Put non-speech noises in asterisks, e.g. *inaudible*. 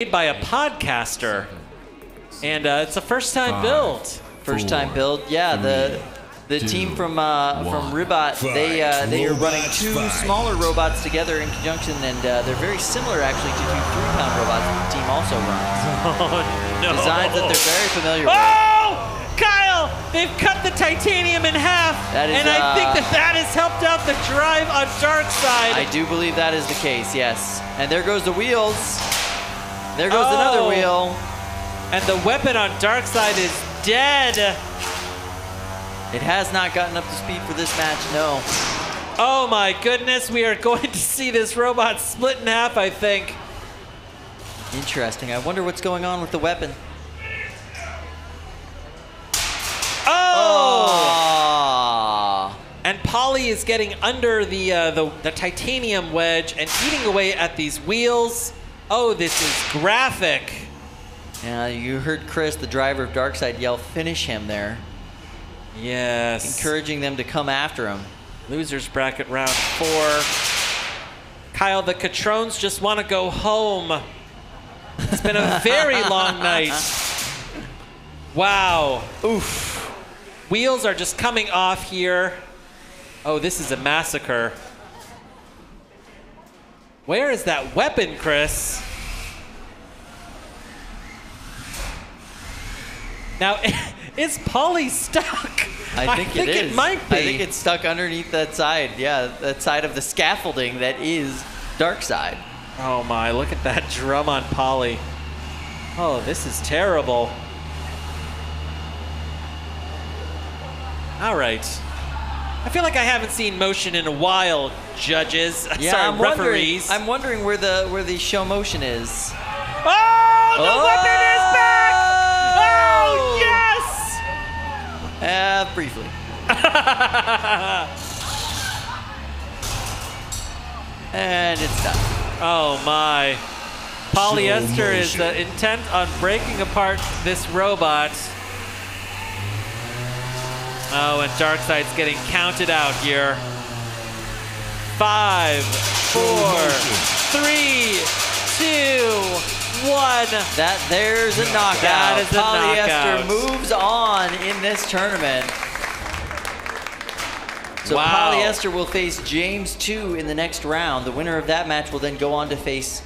made by a podcaster, and uh, it's a first-time Five. build. First time build. Yeah, the the two, team from uh, from one. Ribot, they uh, they are running two fight. smaller robots together in conjunction, and uh, they're very similar actually to two three pound robots that the team also runs. *laughs* Oh no! Designs that they're very familiar with. Oh, Kyle! They've cut the titanium in half, That is, and I think uh, that that has helped out the drive on Dark Side. I do believe that is the case. Yes. And there goes the wheels. There goes Oh. another wheel. and the weapon on Dark Side is dead. It has not gotten up to speed for this match. No. Oh my goodness, we are *laughs* going to see this robot split in half, I think. Interesting. I wonder what's going on with the weapon. Oh! And Polly is getting under the, uh, the the titanium wedge and eating away at these wheels. Oh, this is graphic. Yeah, you heard Chris, the driver of Darkside, yell, "Finish him!" There, Yes. encouraging them to come after him. Losers bracket round four. Kyle, the Catrones just want to go home. It's been a very *laughs* long night. Wow. Oof. Wheels are just coming off here. Oh, this is a massacre. Where is that weapon, Chris? Now, *laughs* is Polly stuck? I think, it is. might be. I think it's stuck underneath that side. Yeah, that side of the scaffolding that is Darkside. Oh my, look at that drum on Polly. Oh, this is terrible. All right. I feel like I haven't seen motion in a while, judges. *laughs* Yeah, Sorry, I'm wondering. referees. I'm wondering where the where the show motion is. oh, the weapon is back! Oh, yes! Uh, briefly. *laughs* and it's done. Oh my. Polyester is uh, intent on breaking apart this robot. Oh, and Dark Side's getting counted out here. Five, four, three, two, one. That there's a knockout. That is a Polyester knockout. moves on in this tournament. So Wow. Polyester will face James 2 in the next round. The winner of that match will then go on to face